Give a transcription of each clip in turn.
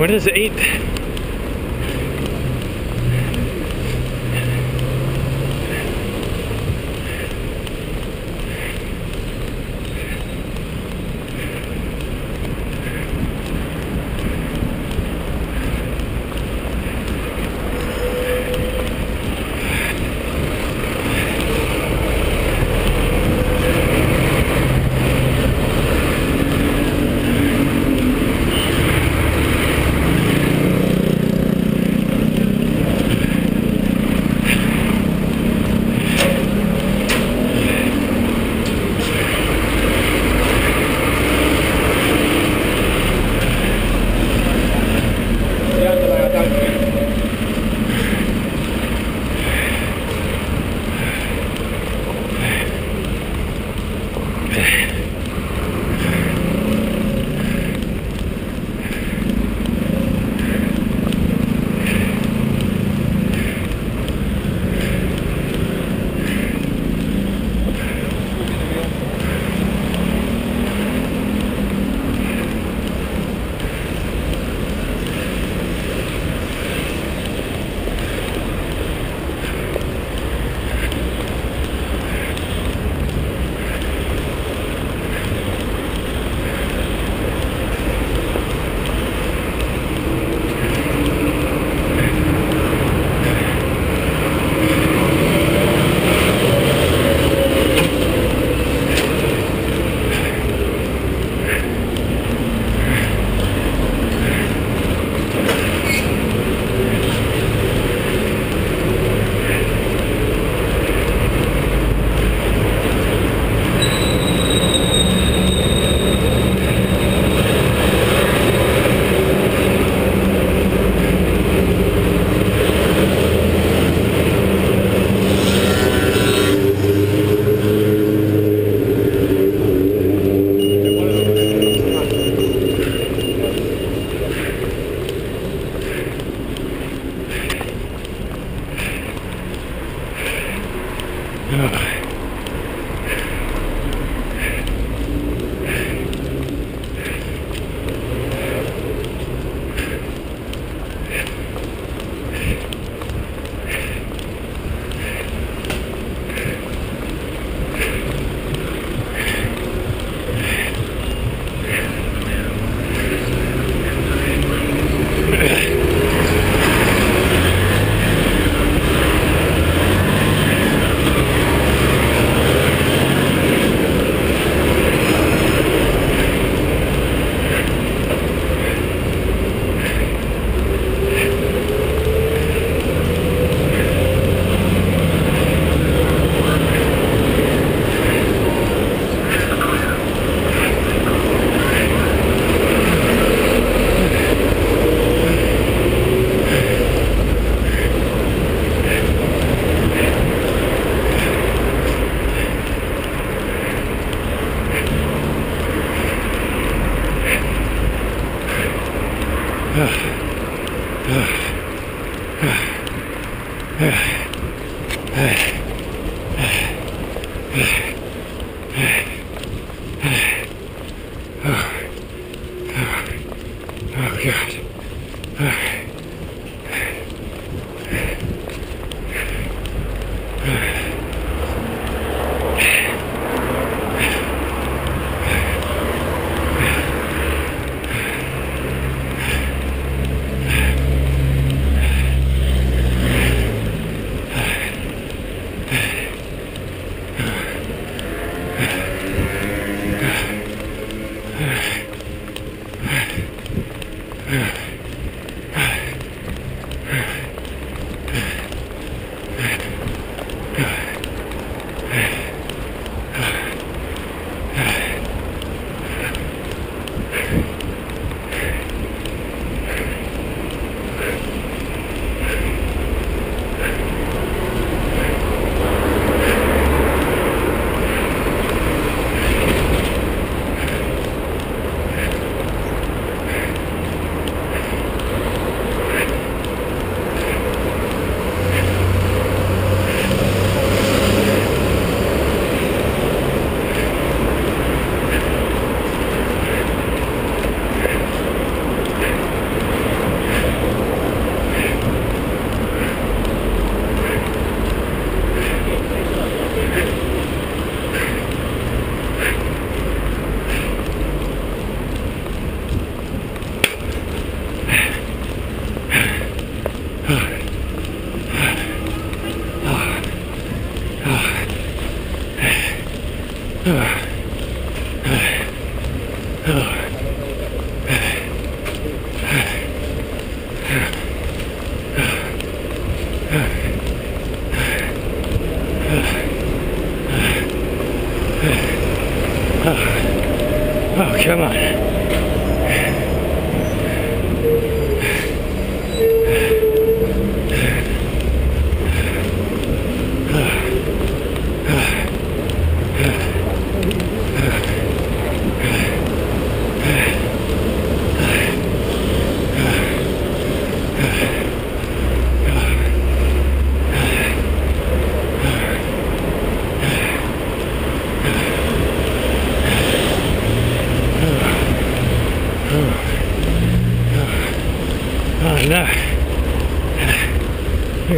What is eight? Oh,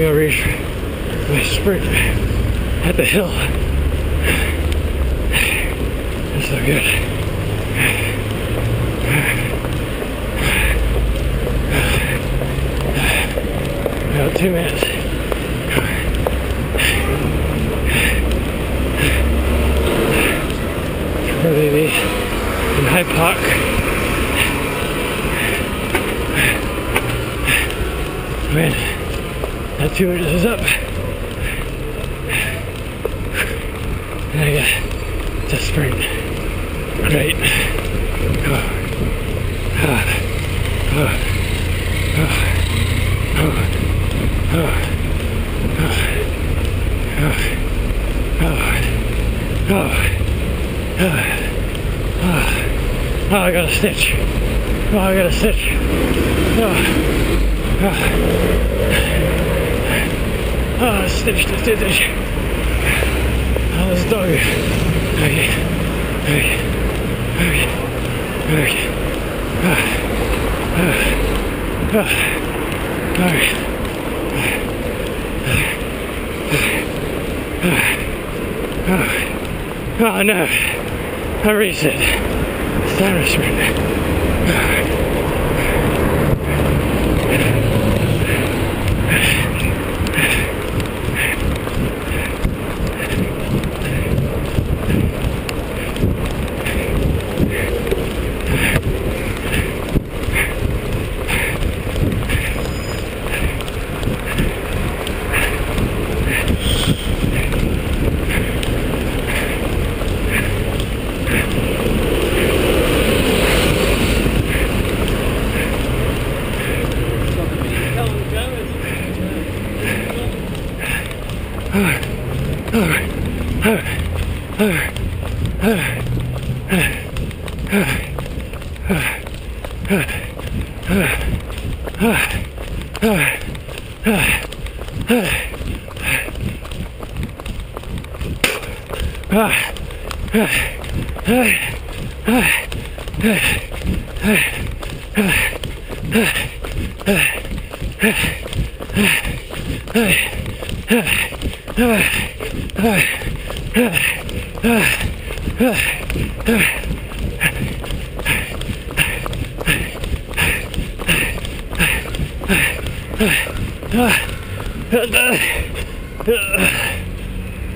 gonna reach my sprint at the hill. That's so good. Stitch. Oh, I got a stitch. Oh. Oh, stitch, stitch, stitch. Oh, this dog. Okay. Okay. Okay. Okay. Ah. Ah. Ah. All right. Oh. oh no. I reset embarrassment.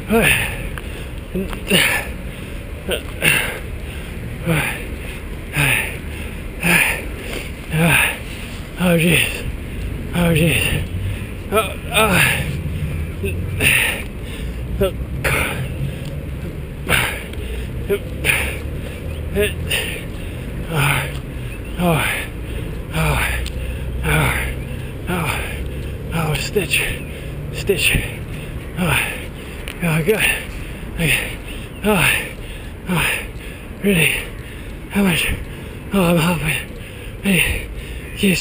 Ugh.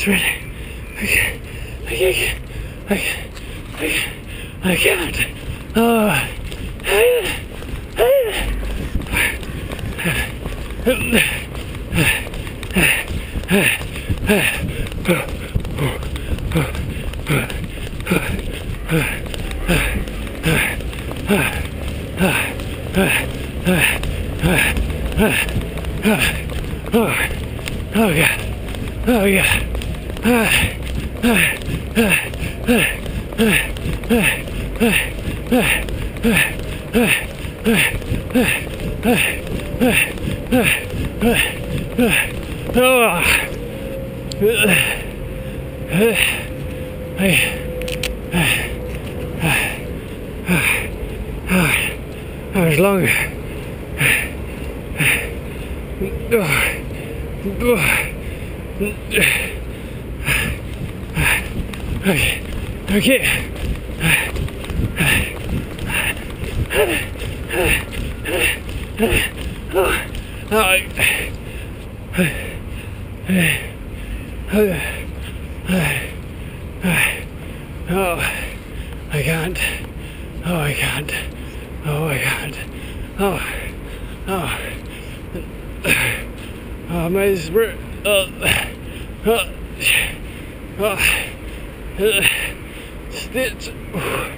almost. I can't, I can't, I can't, I can't, Oh, I, I, Huh. Oh, I can't. Oh, oh, oh, my spirit. Oh, oh, oh, stitch. Oh,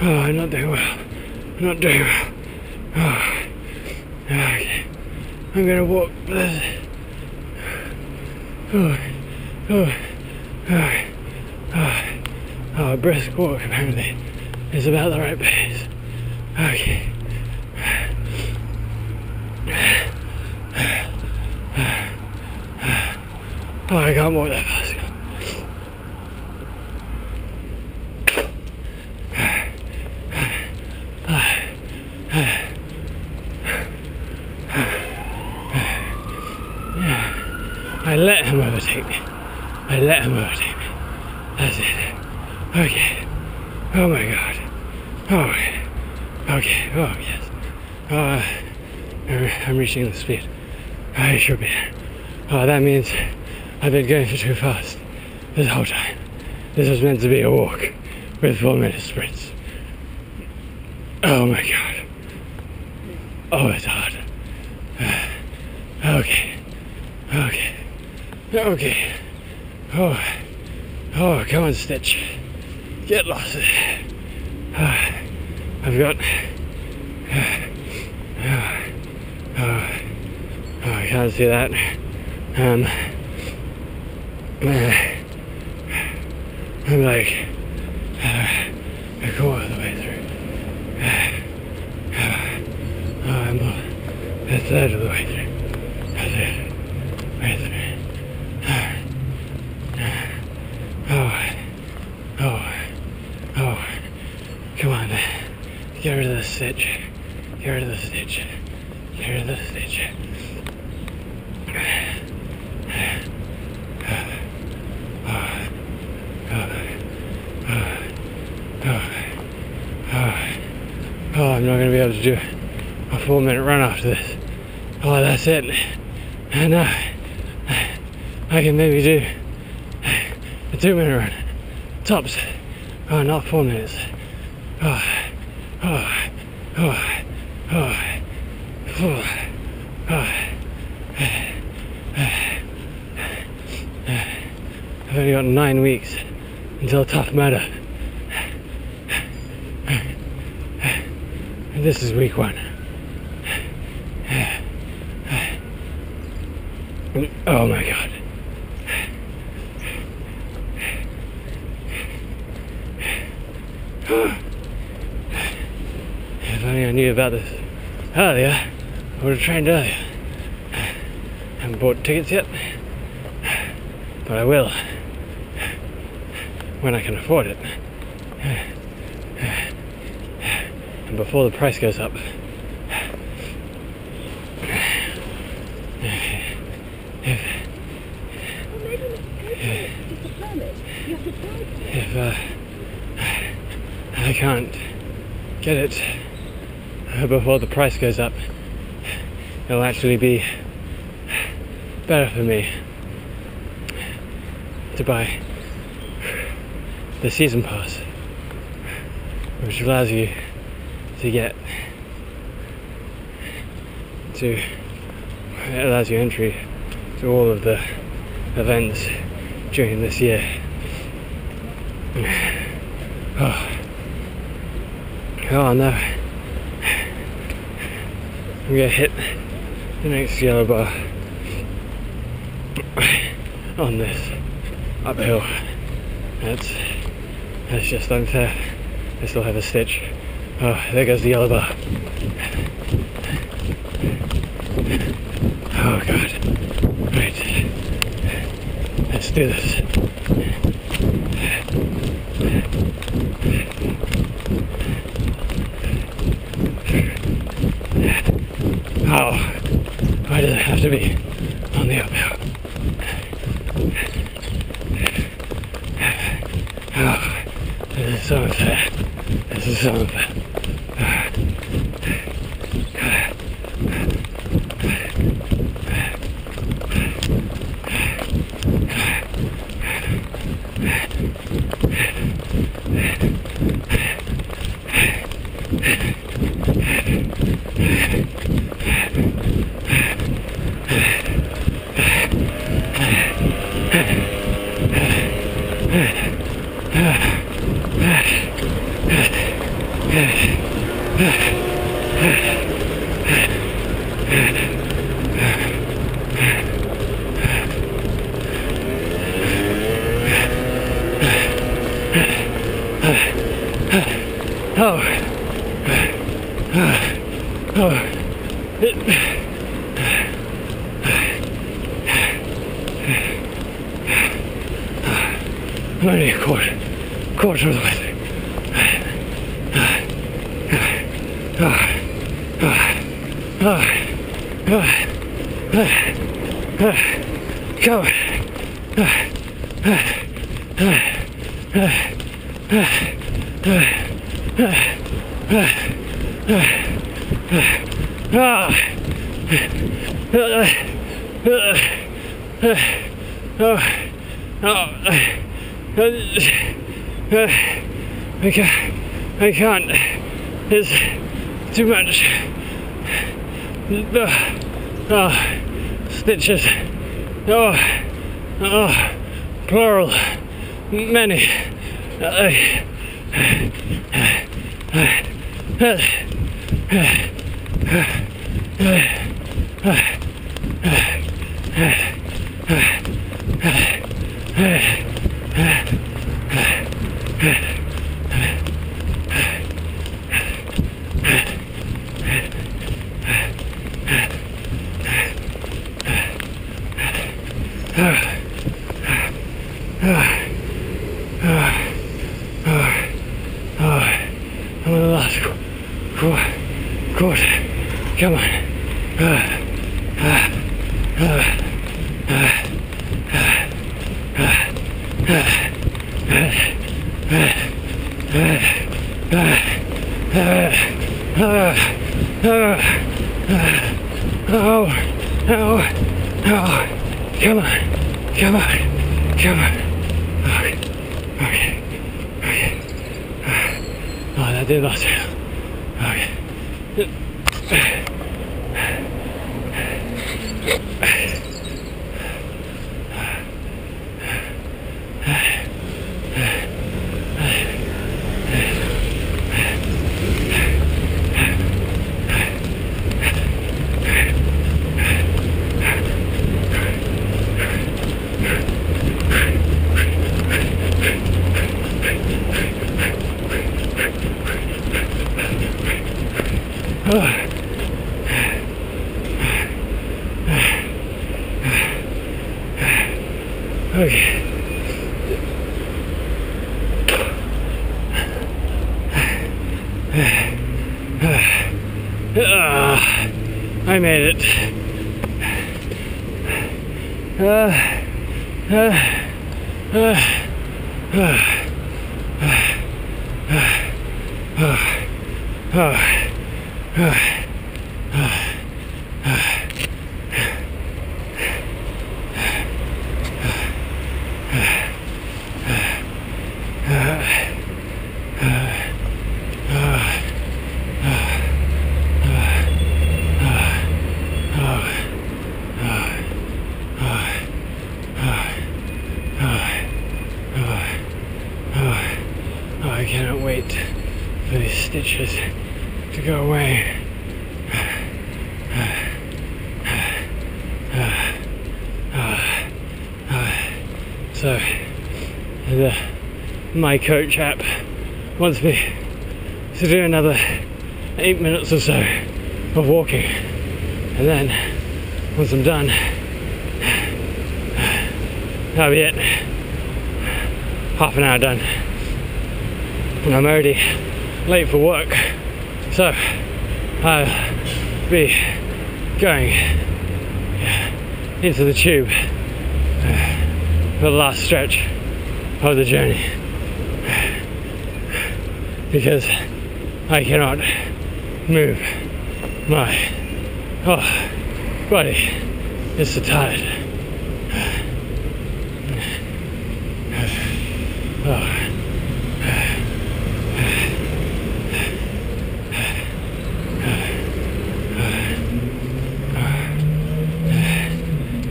oh, I'm not doing well. I'm not doing well. Oh, okay. I'm gonna walk. Oh, a brisk walk apparently is about the right pace. Okay. Oh, I can't walk that fast. I let him overtake me. I let him overtake me. That's it. Okay. Oh my god. Oh, okay. Okay. Oh, yes. Uh, I'm reaching the speed. I should be. Oh, that means I've been going too fast this whole time. This was meant to be a walk with four minute sprints. Oh my god. Oh, it's hard. Uh, okay. Okay. Okay. Oh. Oh, come on, Stitch. Get lost. Uh, I've got. Oh, oh, I can't see that. Um. Uh, I'm like a quarter of the way through. Oh, I'm a the way through. A third. Way through. Oh. Oh. Oh. Come on. Get rid of the stitch. Get rid of the stitch. Get rid of the stitch. Oh, I'm not going to be able to do a four minute run after this. Oh, that's it. Uh, I can maybe do a two minute run. Tops. Oh, not four minutes. Oh, oh, oh, oh, oh, oh. I've only got nine weeks until Tough Mudder. And this is week one. Oh my god. If only I knew about this earlier, I would have trained earlier. Haven't bought tickets yet, but I will when I can afford it. And before the price goes up. If uh, I can't get it before the price goes up, it'll actually be better for me to buy the season pass, which allows you to get to it allows you entry to all of the events during this year. Oh, oh no. I'm gonna hit the next yellow bar. on this uphill. That's that's just unfair. I still have a stitch. Oh, there goes the yellow bar. Oh god. Right. Let's do this. I can't. I can't. It's too much. Oh. Stitches. Oh. Oh. Plural. Many. I'm on the last qu- qu- quarter. Come on. Oh, oh, oh, come on, come on, come on. Okay, okay, okay. Oh, that did it. Okay. Okay. Ah, I made it. Uh, uh, uh, Oh, I cannot wait for these stitches to go away. So the miCoach app wants me to do another eight minutes or so of walking, and then once I'm done, that'll be it. Half an hour done, and I'm already late for work, so I'll be going into the tube uh, for the last stretch of the journey because I cannot move my oh, body It's so tired. Oh.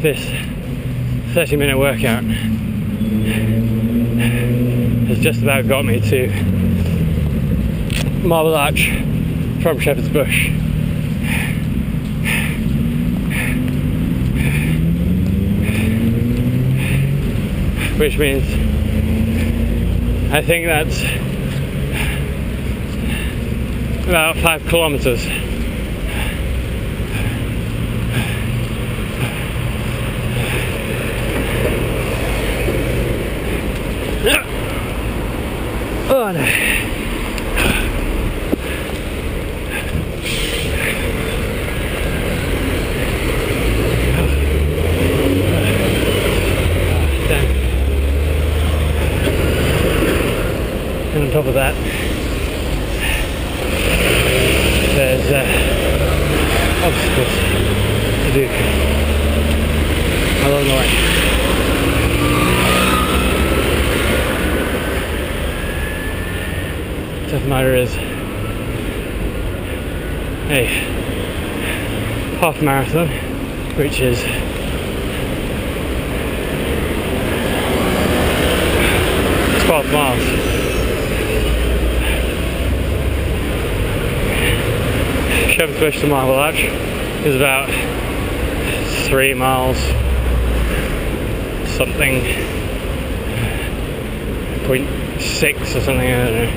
This 30 minute workout has just about got me to Marble Arch from Shepherd's Bush. Which means I think that's about five kilometers. Oh no. Damn. And on top of that, there's uh, obstacles to do along the way. Tough Mudder is a half marathon, which is twelve miles. Shepherd's Bush to Marble Arch is about three miles something point six or something, I don't know.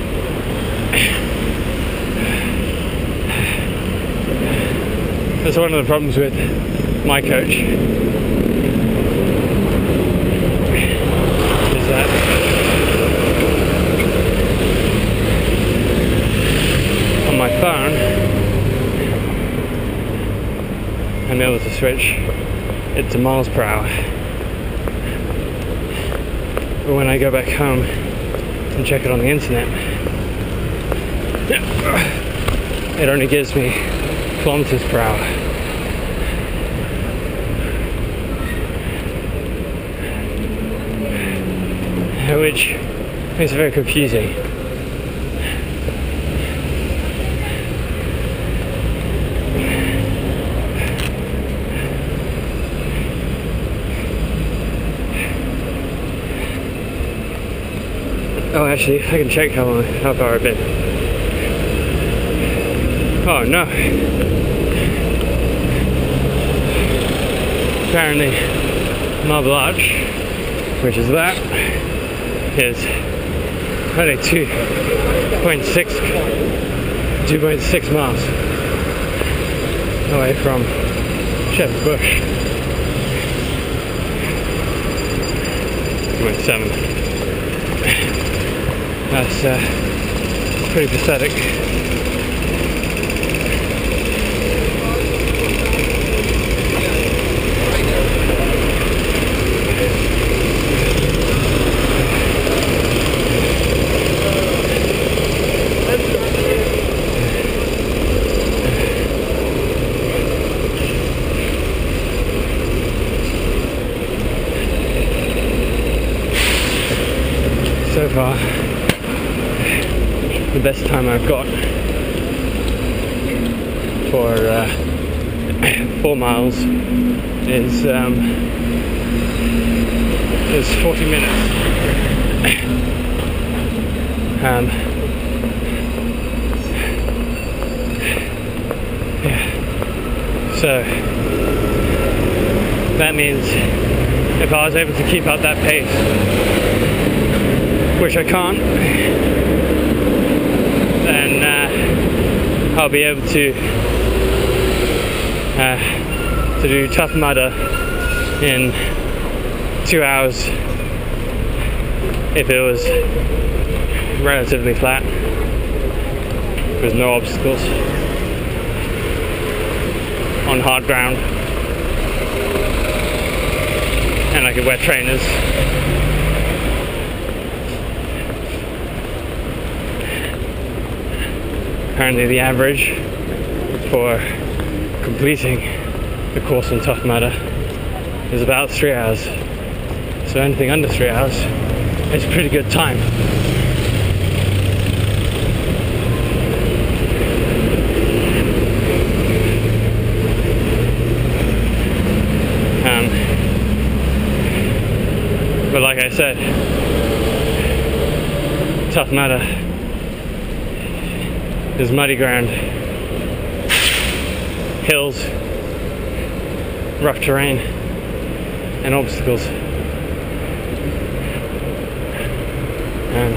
That's one of the problems with miCoach. Is that on my phone I'm able to switch it miles per hour. But when I go back home and check it on the internet, it only gives me kilometers per hour. Which it very confusing. Oh, actually, I can check how long, how far I've been. Oh no. Apparently, Marble Arch, which is that, is only 2.6 2.6 miles away from Shepherd's Bush. 2.7. That's uh, pretty pathetic. So far, best time I've got for uh, four miles is um, is 40 minutes. um, yeah. So that means if I was able to keep up that pace, which I can't, then uh, I'll be able to uh, to do Tough Mudder in two hours if it was relatively flat with no obstacles on hard ground. And I could wear trainers apparently the average for completing the course in Tough Mudder is about three hours. So anything under three hours is a pretty good time. Um, but like I said, Tough Mudder is muddy ground, hills, rough terrain, and obstacles. And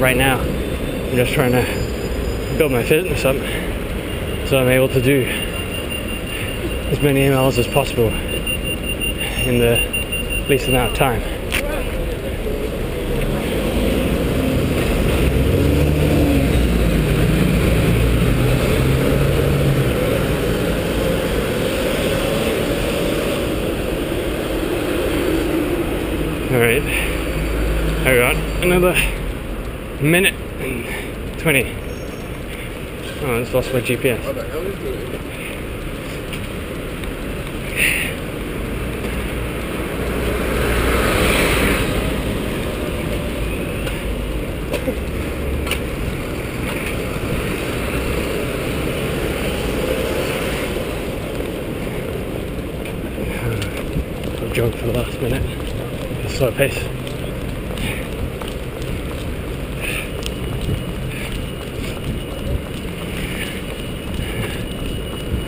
right now, I'm just trying to build my fitness up so I'm able to do as many emails as possible in the least amount of time. Alright, I got another minute and 20. Oh, I just lost my GPS. What the hell is it? I've jogged for the last minute. Slow pace.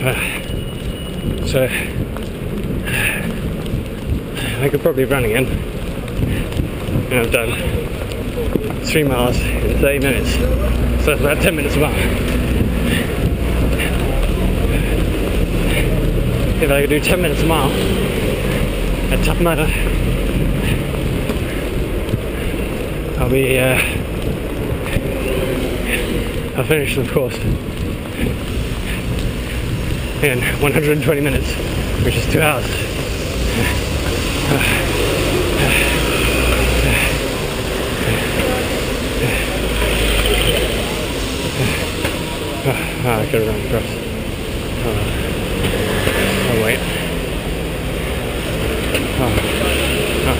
Uh, so I could probably run again. And I've done three miles in 30 minutes. So it's about 10 minutes a mile. If I could do 10 minutes a mile, a Tough Mudder. I'll be, uh, I'll finish the course in 120 minutes, which is two hours. Ah, I could have run across. Oh, wait. Oh. Oh.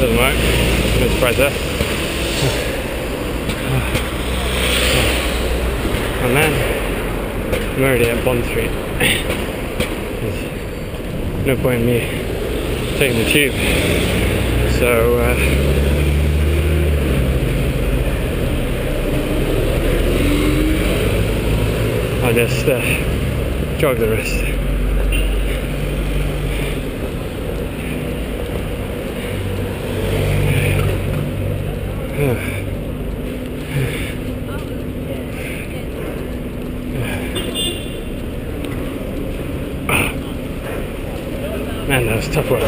Doesn't work. No surprise there. Oh man. I'm already at Bond Street. There's no point in me taking the tube. So, uh, I'll just uh, jog the rest. Man, that was tough work.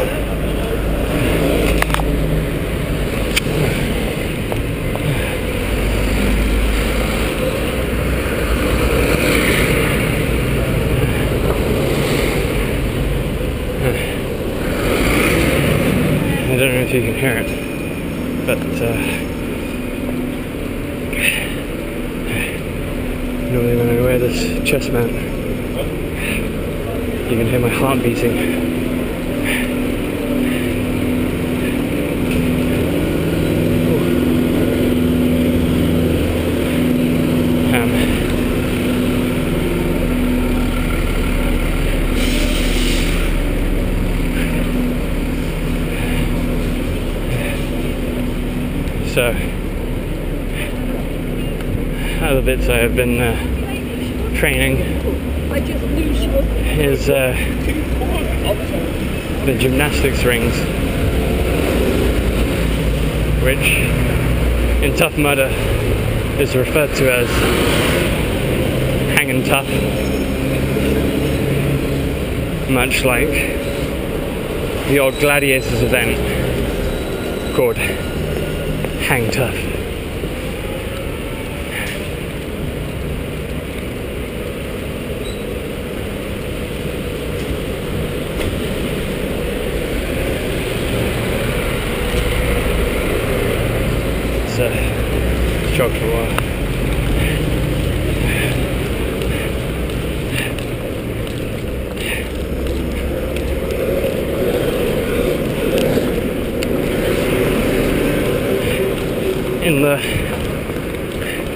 I don't know if you can hear it, but uh, normally when I wear this chest mount, you can hear my heart beating. Um, so, other bits I have been uh, training is uh, the gymnastics rings, which in Tough Mudder is referred to as hanging tough, much like the old gladiators event called Hang Tough. So, jogged for a while. In the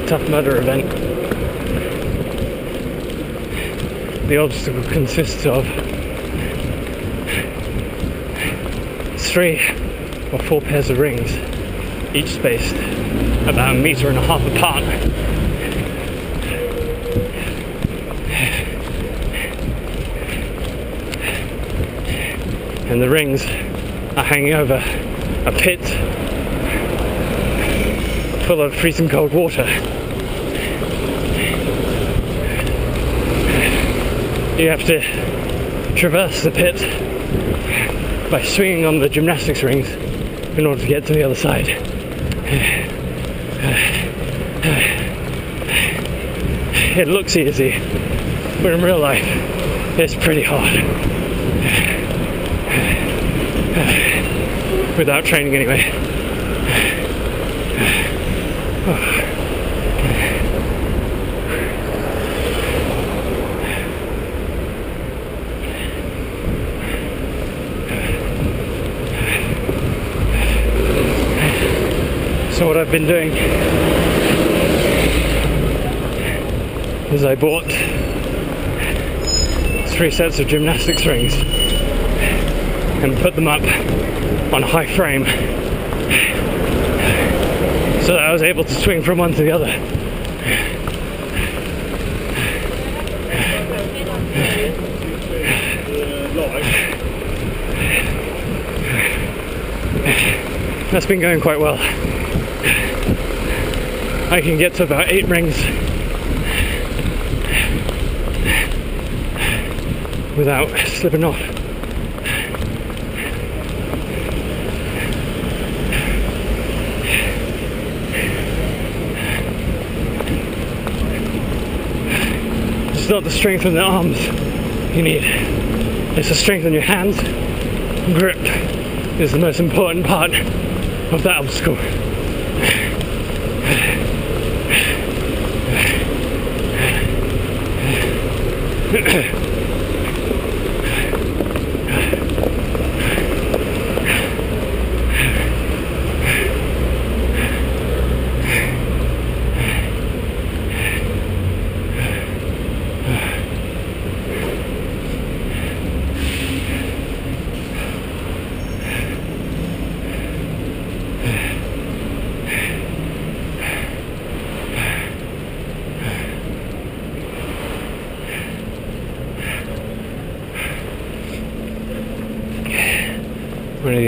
Tough Mudder event, the obstacle consists of three or four pairs of rings, each spaced about a meter and a half apart. And the rings are hanging over a pit full of freezing cold water. You have to traverse the pit by swinging on the gymnastics rings in order to get to the other side. It looks easy, but in real life, it's pretty hard. Without training, anyway. So what I've been doing is I bought three sets of gymnastics rings and put them up on a high frame so that I was able to swing from one to the other. That's been going quite well. I can get to about eight rings without slipping off. It's not the strength in the arms you need, it's the strength in your hands. Grip is the most important part of that obstacle. The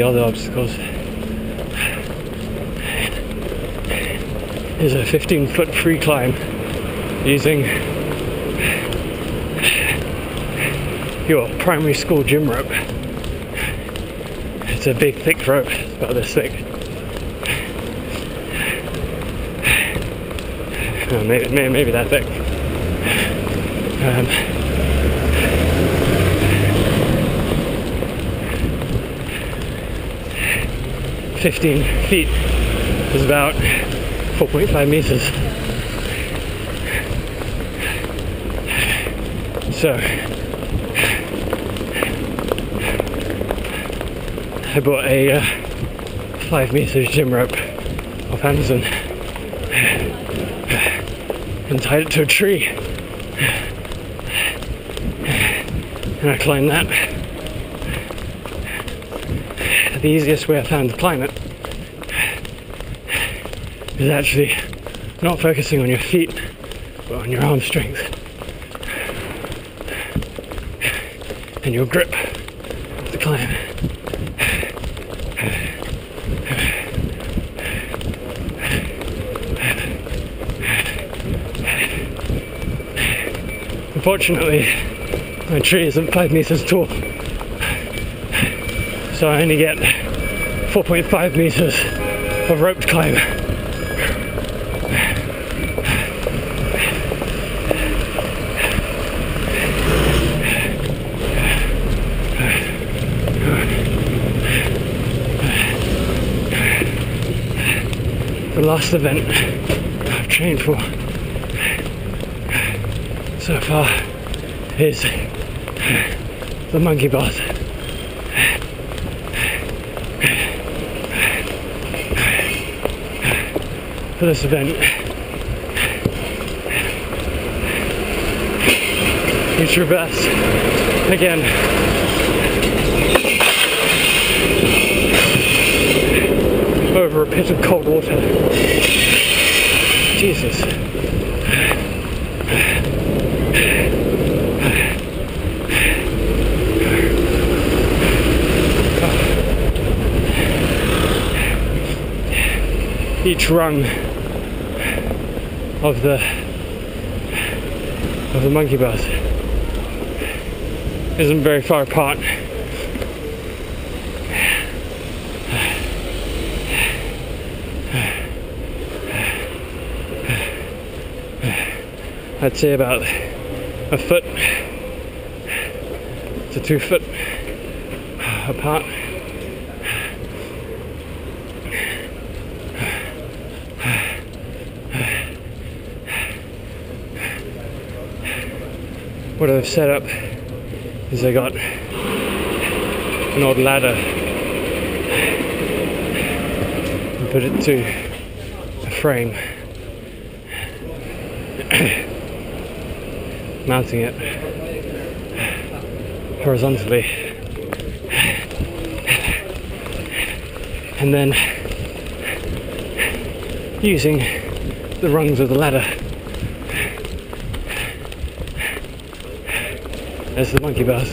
other obstacles is a 15 foot free climb using your primary school gym rope. It's a big thick rope, it's about this thick. Maybe, maybe, maybe that thick. Um, 15 feet is about 4.5 meters. So I bought a uh, five meters gym rope off Amazon and tied it to a tree. And I climbed that the easiest way I found to climb it is actually not focusing on your feet but on your arm strength and your grip to climb. Unfortunately, my tree isn't five meters tall so I only get 4.5 meters of rope climb. The last event I've trained for so far is the monkey bars. For this event, reach your best again. Over a pit of cold water. Jesus. Each rung of the of the monkey bars isn't very far apart. I'd say about a foot to two foot apart. What I've set up is I got an old ladder and put it to a frame, mounting it horizontally, and then using the rungs of the ladder There's the monkey bars.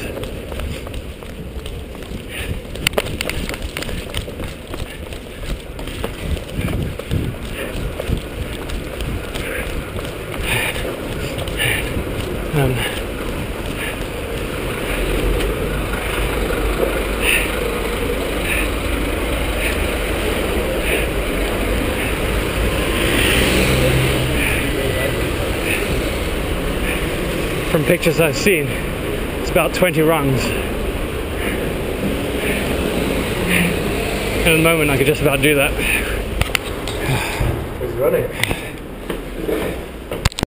Um, from pictures I've seen, about 20 rungs. In a moment, I could just about do that. Running.